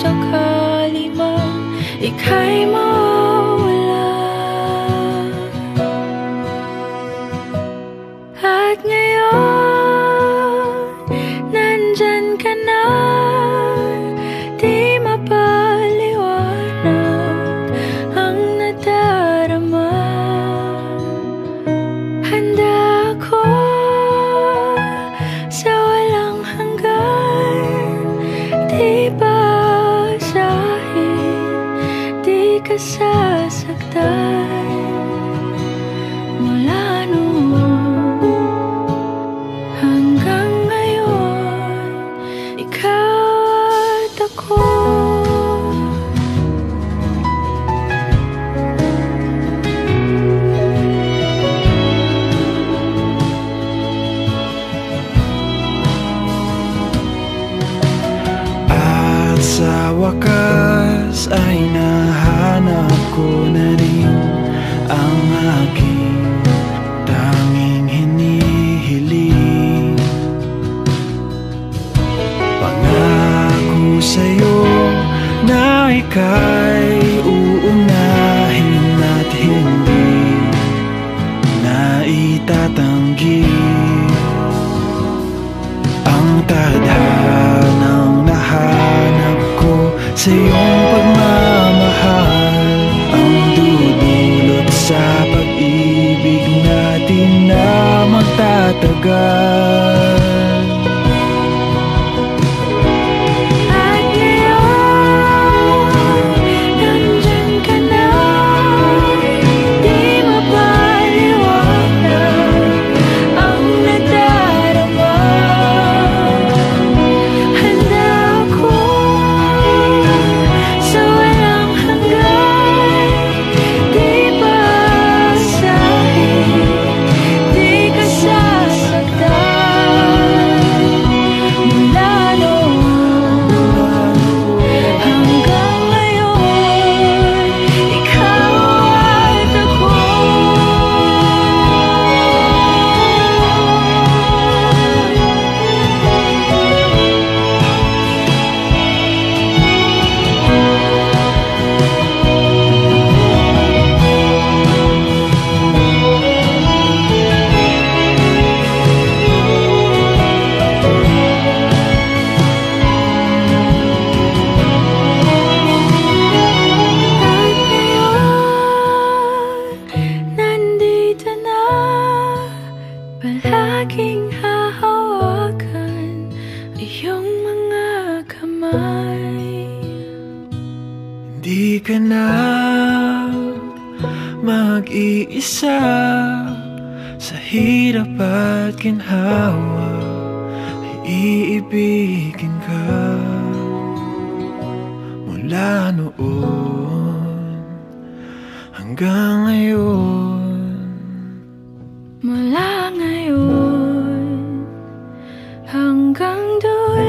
sakali man ika'y mawala. At ngayon ang tadhanang nahanap ko sa iyong pagmamahal. Ang dudulot sa pag-ibig natin na magtatagal. aking hahawakan iyong mga kamay. Di ka na mag-iisa sa hirap at ginhawa. Ay iibigin ka mula noon hanggang ngayon. window